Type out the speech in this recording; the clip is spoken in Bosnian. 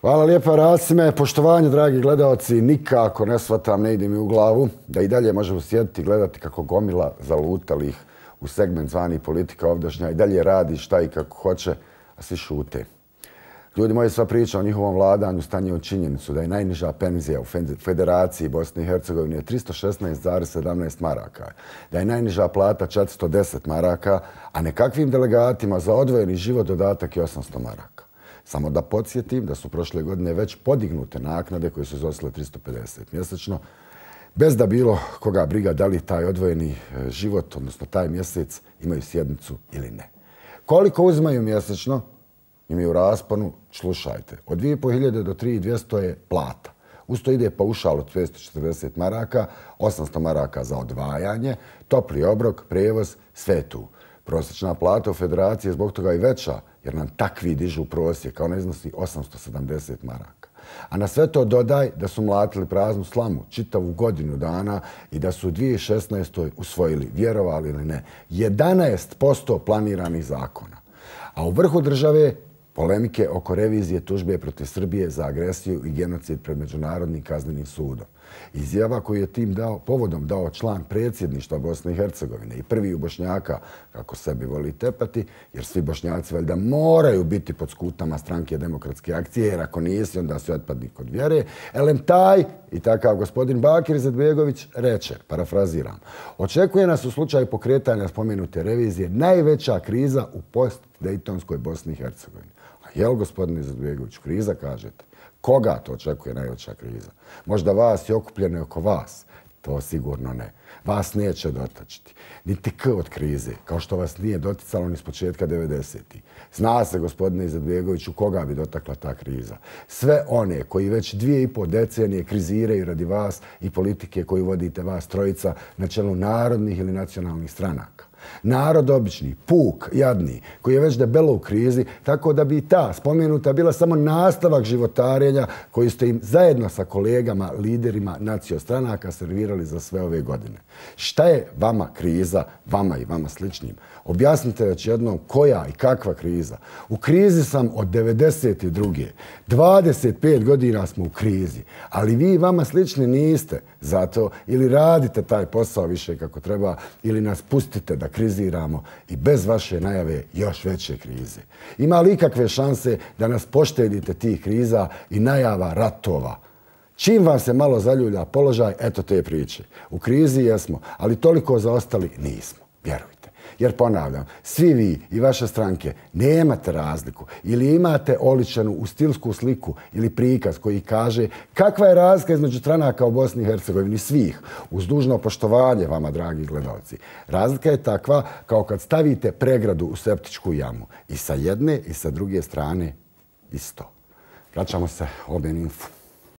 Hvala lijepa Rasime. Poštovanje, dragi gledalci, nikako ne shvatam, ne ide mi u glavu da i dalje možemo sjediti i gledati kako gomila zalutalih u segment zvani politika ovdašnja i dalje radi šta i kako hoće, a svi šute. Ljudi moji sva priča o njihovom vladanju stanje u činjenicu da je najniža penzija u Federaciji Bosne i Hercegovine 316,17 maraka, da je najniža plata 410 maraka, a nekakvim delegatima za odvojeni život dodatak je 800 maraka. Samo da podsjetim da su prošle godine već podignute naknade koje su izosile 350 mjesečno, bez da bilo koga briga da li taj odvojeni e, život, odnosno taj mjesec, imaju sjednicu ili ne. Koliko uzmaju mjesečno, imaju rasponu, slušajte, od 2500 do 3200 je plata. Usto ide paušal od 240 maraka, 800 maraka za odvajanje, topli obrok, prevoz, sve tu. Prosječna plata u federaciji je zbog toga i veća, jer nam takvi dižu prosjek, ona iznosi 870 maraka. A na sve to dodaj da su mlatili praznu slamu čitavu godinu dana i da su u 2016. usvojili, vjerovali ili ne, 11% planiranih zakona. A u vrhu države polemike oko revizije tužbe protiv Srbije za agresiju i genocid pred Međunarodnim kaznenim sudom. Izjava koju je tim dao, povodom dao član predsjedništva Bosne i Hercegovine i prvi u Bošnjaka, kako sebi voli tepati, jer svi Bošnjaci valjda moraju biti pod skutama stranke demokratske akcije, jer ako nisi, onda se otpadni kod vjere. Elem taj i takav gospodin Bakir Zedbegović reče, parafraziram, očekuje nas u slučaju pokretanja spomenute revizije najveća kriza u post-Dejtonskoj Bosni i Hercegovini. Jel, gospodine Izetbegović, kriza, kažete? Koga to očekuje najveća kriza? Možda vas i okupljene oko vas? To sigurno ne. Vas neće dotačiti. Niti k od krize, kao što vas nije doticalo ni s početka 90. Zna se, gospodine Izetbegoviću, koga bi dotakla ta kriza. Sve one koji već dvije i po decenije kriziraju radi vas i politike koju vodite vas trojica na čelu narodnih ili nacionalnih stranaka narod obični, puk, jadni, koji je već debelo u krizi, tako da bi ta spomenuta bila samo nastavak životarenja koji ste im zajedno sa kolegama, liderima naciostranaka servirali za sve ove godine. Šta je vama kriza, vama i vama sličnim? Objasnite već jednom koja i kakva kriza. U krizi sam od 92. 25 godina smo u krizi, ali vi vama slični niste zato ili radite taj posao više kako treba ili nas pustite da kriziramo i bez vaše najave još veće krize. Ima li ikakve šanse da nas poštedite tih kriza i najava ratova? Čim vam se malo zaljulja položaj, eto te priče. U krizi jesmo, ali toliko zaostali nismo. Vjerujte. Jer ponavljam, svi vi i vaše stranke nemate razliku ili imate oličenu u stilsku sliku ili prikaz koji kaže kakva je razlika između stranaka u Bosni i Hercegovini svih, uz dužno poštovanje vama, dragi gledalci. Razlika je takva kao kad stavite pregradu u septičku jamu i sa jedne i sa druge strane isto. Vraćamo se oben infu.